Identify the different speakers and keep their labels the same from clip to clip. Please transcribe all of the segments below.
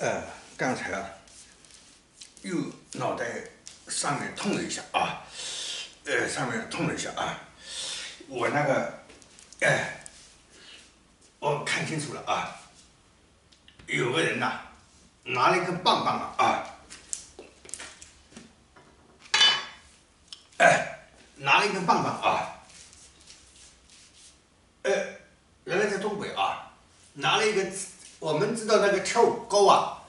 Speaker 1: 呃，刚才啊，又脑袋上面痛了一下啊，呃，上面痛了一下啊，我那个，哎，我看清楚了啊，有个人呐，拿了一根棒棒啊，哎，拿了一根棒棒啊，呃，原来在东北啊，拿了一根。知道那个跳高啊，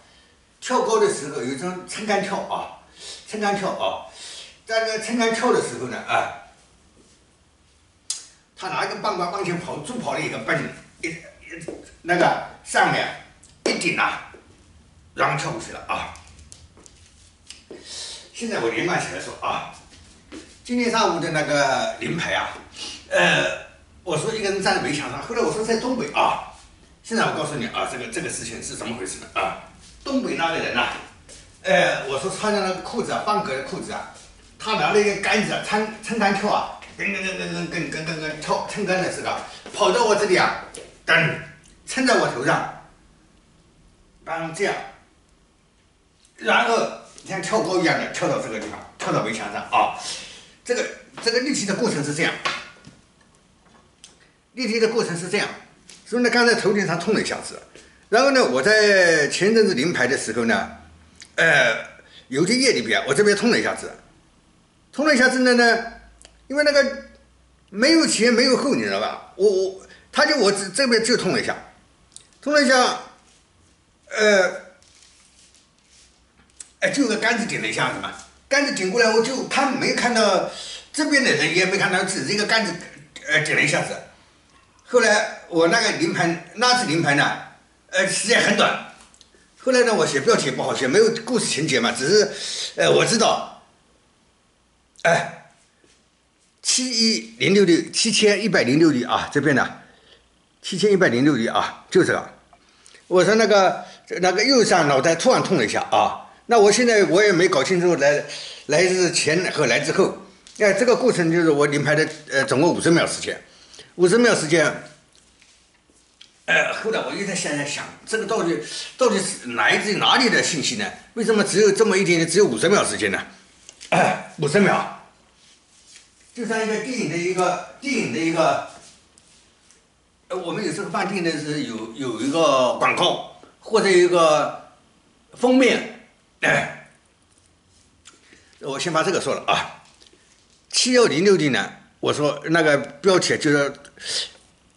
Speaker 1: 跳高的时候有一种撑杆跳啊，撑杆跳啊，在那个撑杆跳的时候呢，啊，他拿一个棒棒往前跑，助跑了一个蹦，一一那个上面一顶啊，然后跳过去了啊。现在我连贯起来说啊，今天上午的那个临牌啊，呃，我说一个人站在围墙上，后来我说在东北啊。现在我告诉你啊，这个这个事情是怎么回事呢？啊，东北那个人呐，呃，我说穿的那个裤子啊，方格的裤子啊，他拿了一个杆子啊，撑撑杆跳啊，跟跟跟跟跟跟跟跟跟跳撑杆的似的，跑到我这里啊，噔，撑在我头上，当这样，然后像跳高一样的跳到这个地方，跳到围墙上啊，这个这个立体的过程是这样，立体的过程是这样。所以呢，刚才头顶上痛了一下子，然后呢，我在前阵子临牌的时候呢，呃，有些夜里边，我这边痛了一下子，痛了一下子呢呢，因为那个没有前没有后，你知道吧？我我他就我这这边就痛了一下，痛了一下，呃，哎，就有个杆子顶了一下子嘛，杆子顶过来，我就看没看到这边的人，也没看到只是一个杆子，呃，顶了一下子。后来我那个临牌那次临牌呢，呃，时间很短。后来呢，我写标题不好写，没有故事情节嘛，只是，呃，我知道，哎，七一零六六七千一百零六里啊，这边呢，七千一百零六里啊，就这个。我说那个那个右上脑袋突然痛了一下啊，那我现在我也没搞清楚来来自前和来之后，哎，这个过程就是我临牌的呃，总共五十秒时间。五十秒时间，呃，后来我又在想在想，这个到底到底是来自于哪里的信息呢？为什么只有这么一点点，只有五十秒时间呢？哎，五十秒，就像一个电影的一个电影的一个，呃，我们有时候放电影的是有有一个广告或者一个封面，哎，我先把这个说了啊，七幺零六零呢？我说那个标题就是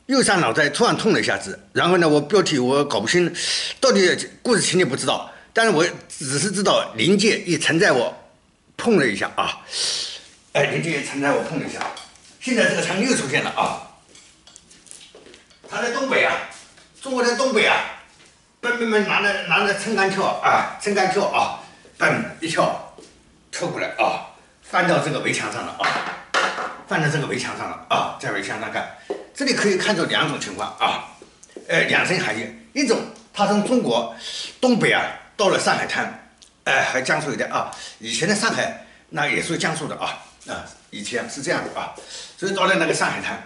Speaker 1: 右上脑袋突然痛了一下子，然后呢，我标题我搞不清到底故事情节不知道，但是我只是知道临界一存在我碰了一下啊，哎，临界一存在我碰了一下，现在这个场景又出现了啊，他在东北啊，中国在东北啊，蹦蹦蹦拿着拿着撑杆跳啊，撑杆跳啊，蹦一跳跳过来啊，翻到这个围墙上了啊。放在这个围墙上了啊，在围墙上看，这里可以看出两种情况啊，呃，两层含义。一种，他从中国东北啊到了上海滩，哎，还江苏一带啊。以前的上海那也属于江苏的啊啊，以前是这样的啊。所以到了那个上海滩，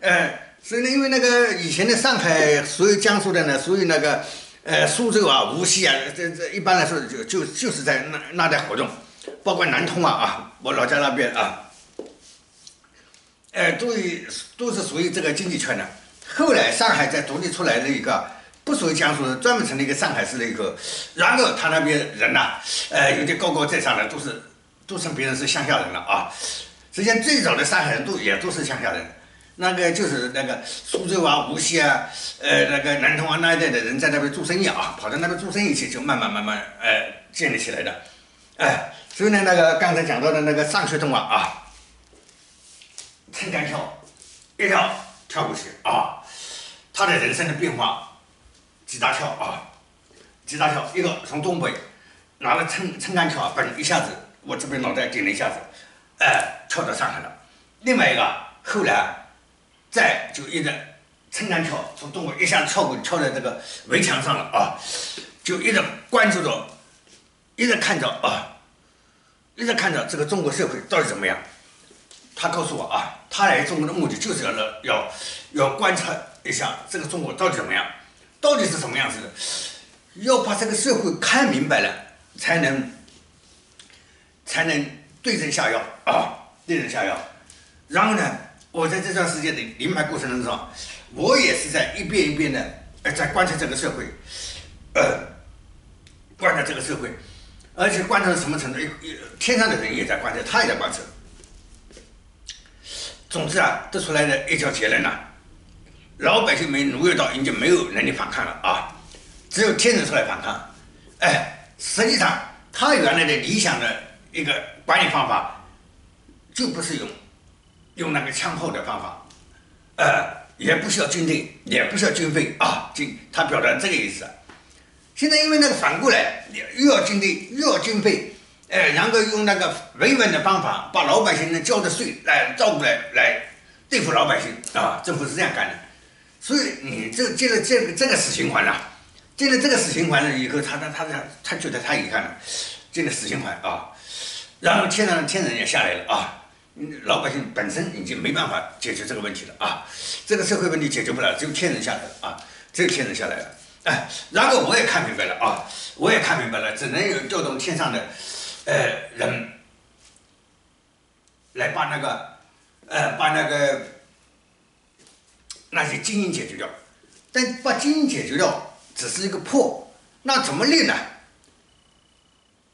Speaker 1: 哎，所以呢，因为那个以前的上海属于江苏的呢，属于那个呃苏州啊、无锡啊，这这一般来说就就就是在那那带活动，包括南通啊啊，我老家那边啊。哎，都以都是属于这个经济圈的。后来上海在独立出来的一个，不属于江苏，专门成立一个上海市的一个。然后他那边人呐，呃，有点高高在上的，都是都称别人是乡下人了啊。实际上最早的上海人都也都是乡下人，那个就是那个苏州啊、无锡啊、呃那个南通啊那一带的人在那边做生意啊，跑到那边做生意去，就慢慢慢慢呃建立起来的。哎，所以呢，那个刚才讲到的那个上学通啊啊。撑杆跳，一跳跳过去啊！他的人生的变化几大跳啊，几大跳。一个从东北拿了撑撑杆跳，嘣一下子，我这边脑袋顶了一下子，哎，跳到上海了。另外一个后来再就一直撑杆跳，从东北一下子跳过跳在这个围墙上了啊，就一直关注着，一直看着啊，一直看着这个中国社会到底怎么样。他告诉我啊，他来中国的目的就是要要要观察一下这个中国到底怎么样，到底是什么样子的。要把这个社会看明白了，才能才能对症下药啊，对症下药。然后呢，我在这段时间的临牌过程当中，我也是在一遍一遍的呃在观察这个社会，呃，观察这个社会，而且观察到什么程度？天上的人也在观察，他也在观察。总之啊，得出来的一条结论呐，老百姓没奴役到，已经没有能力反抗了啊，只有天人出来反抗。哎，实际上他原来的理想的一个管理方法，就不是用用那个枪炮的方法，呃，也不需要军队，也不需要军费啊，军他表达这个意思。现在因为那个反过来，又要军队，又要军费。哎，然后用那个维稳的方法，把老百姓能交的税来照过来，来对付老百姓啊！政府是这样干的，所以你这进了这个这个死循环了，进了这个死循环了以后，他他他他他觉得他遗憾了，进了死循环啊，然后天上天人也下来了啊，老百姓本身已经没办法解决这个问题了啊，这个社会问题解决不了，只有天人下来了啊，只有天人下来了，哎，然后我也看明白了啊，我也看明白了，只能有调动天上的。呃，人来把那个，呃，把那个那些精英解决掉，但把精英解决掉只是一个破，那怎么练呢？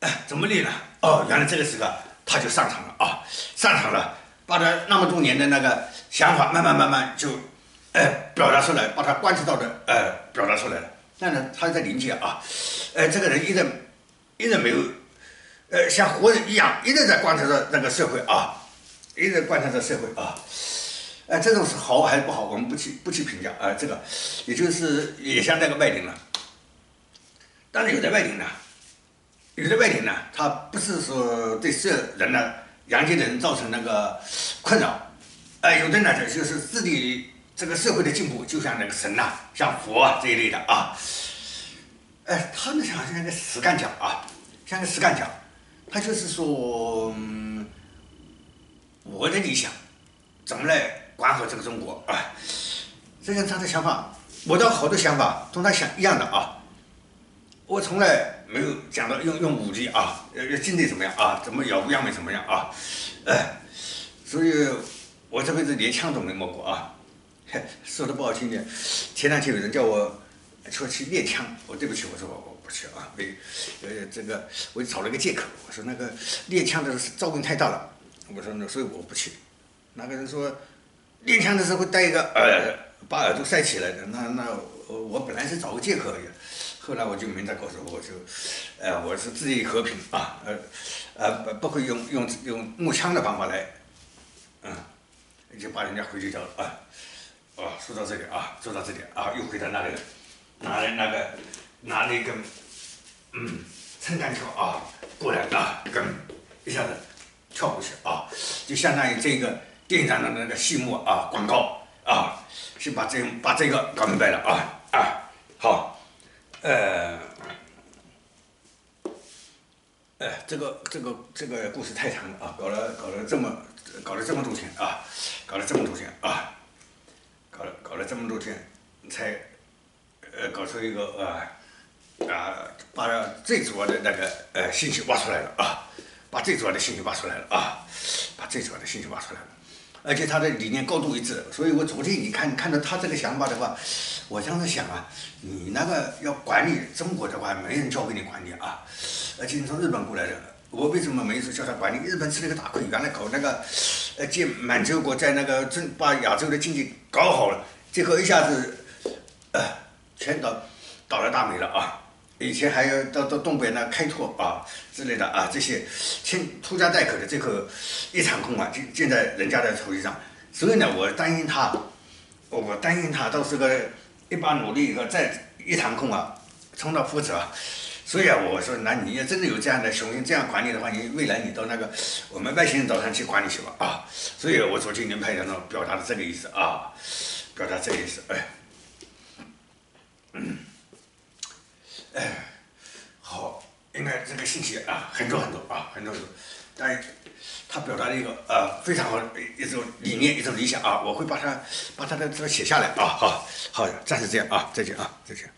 Speaker 1: 哎，怎么练呢？哦，原来这个时候他就上场了啊，上场了，把他那么多年的那个想法慢慢慢慢就，哎，表达出来，把他观察到的，呃，表达出来了。但是他在临界啊，呃，这个人一直一直没有。呃，像活人一样，一直在观察着那个社会啊，一直在观察着社会啊。哎，这种是好还是不好？我们不去不去评价啊。这个，也就是也像那个外灵了。但是有的外灵呢，有的外灵呢，他不是说对社人呢、阳间的人造成那个困扰。哎，有的呢，就是自己这个社会的进步，就像那个神呐，像佛啊这一类的啊。哎，他们像像个实干讲啊，像个实干讲。他就是说，我的理想怎么来管好这个中国啊？这样他的想法，我的好多想法同他想一样的啊。我从来没有讲到用用武力啊，要要军队怎么样啊？怎么耀武扬威怎么样啊？哎，所以我这辈子连枪都没摸过啊。说的不好听点，前两天有人叫我说去练枪，我对不起，我说我我。不去啊，为呃这个，我找了个借口，我说那个练枪的噪音太大了，我说那所以我不去。那个人说练枪的时候戴一个呃把耳朵塞起来的，那那我我本来是找个借口而已，后来我就明着告诉我就，呃我是自己和平啊，呃呃不不会用用用木枪的方法来，嗯，就把人家回去叫了啊，哦说到这里啊，说到这里啊，又回到那里了，拿来那个。拿了一根，嗯，撑杆跳啊，过来啊，跟一下子跳过去啊，就相当于这个电影上的那个序幕啊，广告啊，先把这把这个搞明白了啊啊，好，呃，呃，这个这个这个故事太长了啊，搞了搞了这么搞了这么多天啊，搞了这么多天啊，搞了搞了这么多天，才呃搞出一个呃。啊，把最主要的那个呃信息挖出来了啊，把最主要的信息挖出来了啊，把最主要的信息挖出来了，而且他的理念高度一致，所以我昨天你看看到他这个想法的话，我当时想啊，你那个要管理中国的话，没人教给你管理啊，而且你从日本过来的，我为什么没说叫他管理？日本吃了个大亏，原来搞那个呃建满洲国，在那个真把亚洲的经济搞好了，最后一下子呃全倒倒了大霉了啊。以前还有到到东北那开拓啊之类的啊，这些欠拖家带口的，这个一场空啊，建建在人家的头上。所以呢，我担心他，我担心他到时候一把努力以后再一场空啊，重蹈覆辙。所以啊，我说，那你要真的有这样的雄心，这样管理的话，你未来你到那个我们外星人岛上去管理去吧啊。所以我昨天跟派长呢表达了这个意思啊，表达这个意思，哎，嗯。哎，好，应该这个信息啊很多很多啊很多很多，但是他表达了一个呃非常好一种理念一种理想啊，我会把它把它的这个写下来啊，好好，暂时这样啊，再见啊，再见。